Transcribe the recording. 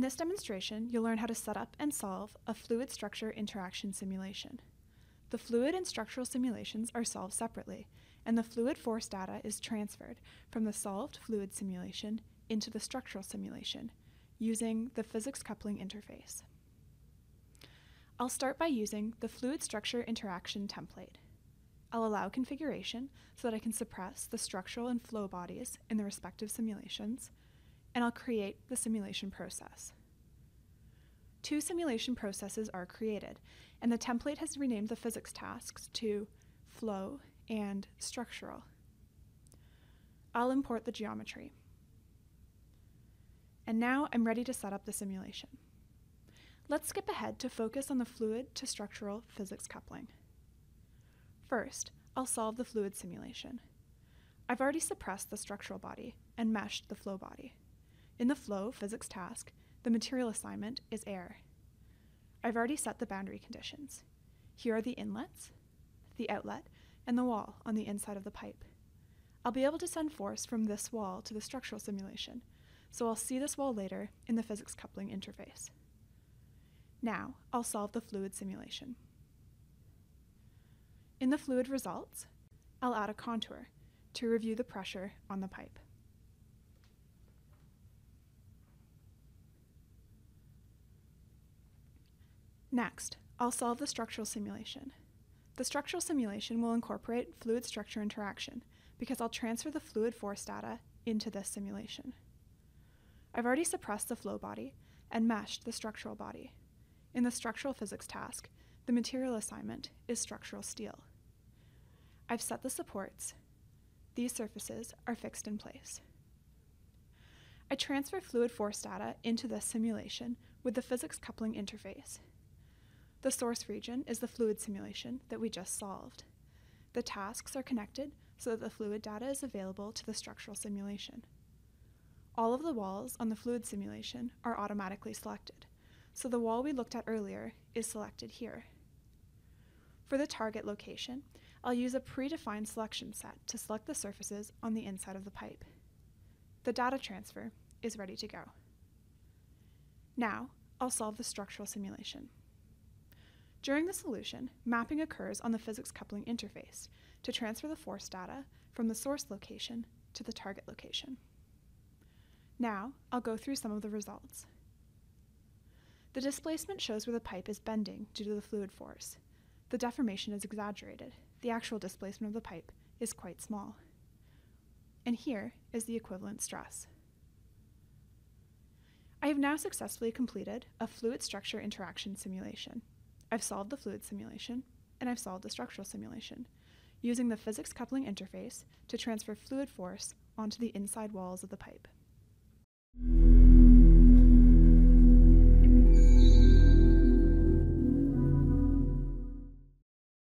this demonstration, you'll learn how to set up and solve a fluid structure interaction simulation. The fluid and structural simulations are solved separately, and the fluid force data is transferred from the solved fluid simulation into the structural simulation using the physics coupling interface. I'll start by using the fluid structure interaction template. I'll allow configuration so that I can suppress the structural and flow bodies in the respective simulations, and I'll create the simulation process. Two simulation processes are created, and the template has renamed the physics tasks to flow and structural. I'll import the geometry. And now I'm ready to set up the simulation. Let's skip ahead to focus on the fluid to structural physics coupling. First, I'll solve the fluid simulation. I've already suppressed the structural body and meshed the flow body. In the flow physics task, the material assignment is air. I've already set the boundary conditions. Here are the inlets, the outlet, and the wall on the inside of the pipe. I'll be able to send force from this wall to the structural simulation, so I'll see this wall later in the physics coupling interface. Now, I'll solve the fluid simulation. In the fluid results, I'll add a contour to review the pressure on the pipe. Next, I'll solve the structural simulation. The structural simulation will incorporate fluid structure interaction because I'll transfer the fluid force data into this simulation. I've already suppressed the flow body and meshed the structural body. In the structural physics task, the material assignment is structural steel. I've set the supports. These surfaces are fixed in place. I transfer fluid force data into this simulation with the physics coupling interface. The source region is the fluid simulation that we just solved. The tasks are connected so that the fluid data is available to the structural simulation. All of the walls on the fluid simulation are automatically selected, so the wall we looked at earlier is selected here. For the target location, I'll use a predefined selection set to select the surfaces on the inside of the pipe. The data transfer is ready to go. Now, I'll solve the structural simulation. During the solution, mapping occurs on the physics coupling interface to transfer the force data from the source location to the target location. Now, I'll go through some of the results. The displacement shows where the pipe is bending due to the fluid force. The deformation is exaggerated. The actual displacement of the pipe is quite small. And here is the equivalent stress. I have now successfully completed a fluid structure interaction simulation. I've solved the fluid simulation, and I've solved the structural simulation, using the physics coupling interface to transfer fluid force onto the inside walls of the pipe.